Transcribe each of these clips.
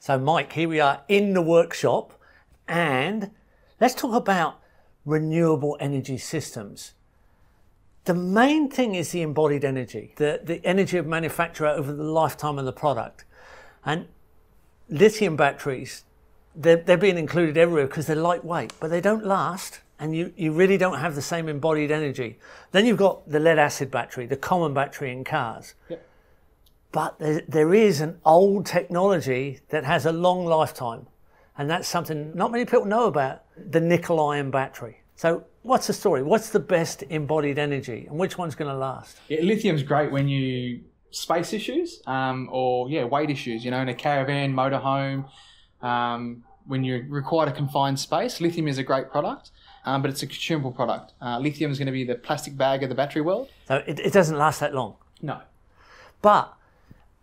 So, Mike, here we are in the workshop, and let's talk about renewable energy systems. The main thing is the embodied energy, the, the energy of manufacture over the lifetime of the product. And lithium batteries, they're, they're being included everywhere because they're lightweight, but they don't last and you, you really don't have the same embodied energy. Then you've got the lead acid battery, the common battery in cars. Yep. But there, there is an old technology that has a long lifetime. And that's something not many people know about the nickel iron battery. So, what's the story? What's the best embodied energy and which one's going to last? Yeah, lithium's great when you space issues um, or yeah weight issues. You know, in a caravan, motorhome, um, when you require a confined space, lithium is a great product. Um, but it's a consumable product. Uh, lithium is going to be the plastic bag of the battery world. So it, it doesn't last that long. No. But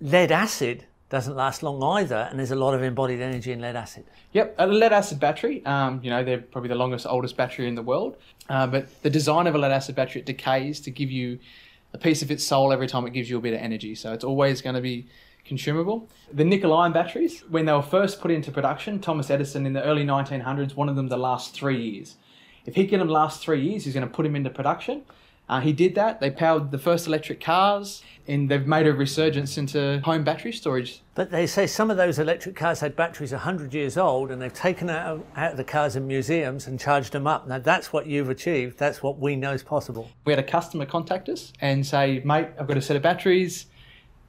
lead acid doesn't last long either, and there's a lot of embodied energy in lead acid. Yep, a lead acid battery. Um, you know, they're probably the longest, oldest battery in the world. Uh, but the design of a lead acid battery it decays to give you a piece of its soul every time it gives you a bit of energy. So it's always going to be consumable. The nickel iron batteries, when they were first put into production, Thomas Edison in the early 1900s wanted them to last three years. If he can last three years, he's going to put them into production. Uh, he did that. They powered the first electric cars, and they've made a resurgence into home battery storage. But they say some of those electric cars had batteries 100 years old, and they've taken out, out of the cars in museums and charged them up. Now, that's what you've achieved. That's what we know is possible. We had a customer contact us and say, mate, I've got a set of batteries.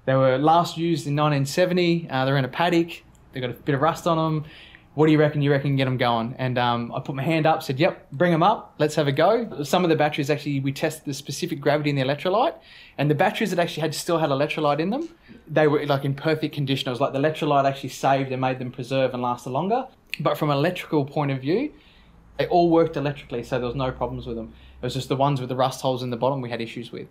They were last used in 1970. Uh, they're in a paddock. They've got a bit of rust on them what do you reckon? You reckon get them going? And um, I put my hand up, said, yep, bring them up. Let's have a go. Some of the batteries actually, we tested the specific gravity in the electrolyte. And the batteries that actually had still had electrolyte in them, they were like in perfect condition. It was like the electrolyte actually saved and made them preserve and last longer. But from an electrical point of view, they all worked electrically, so there was no problems with them. It was just the ones with the rust holes in the bottom we had issues with.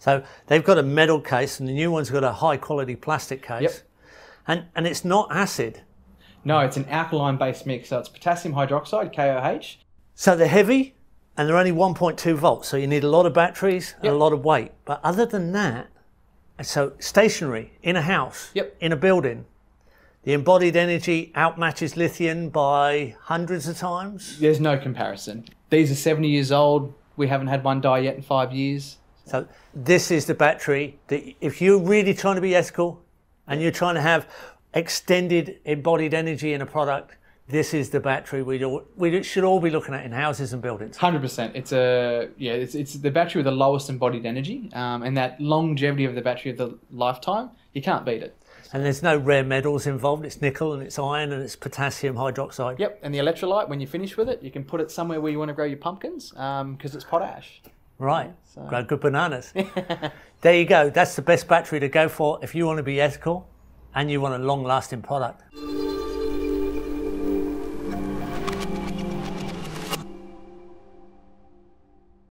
So they've got a metal case, and the new one's got a high quality plastic case. Yep. And, and it's not acid. No, it's an alkaline based mix. So it's potassium hydroxide, KOH. So they're heavy and they're only 1.2 volts. So you need a lot of batteries and Yep. a lot of weight. But other than that, so stationary in a house, Yep. in a building, the embodied energy outmatches lithium by hundreds of times. There's no comparison. These are 70 years old. We haven't had one die yet in five years. So this is the battery that if you're really trying to be ethical and you're trying to have extended embodied energy in a product, this is the battery we all, we should all be looking at in houses and buildings. Hundred percent. It's a yeah. It's, it's the battery with the lowest embodied energy, um, and that longevity of the battery of the lifetime. You can't beat it. And there's no rare metals involved. It's nickel and it's iron and it's potassium hydroxide. Yep. And the electrolyte, when you finish with it, you can put it somewhere where you want to grow your pumpkins, because it's potash. Right. So- Grow good bananas. there you go. That's the best battery to go for if you want to be ethical and you want a long lasting product.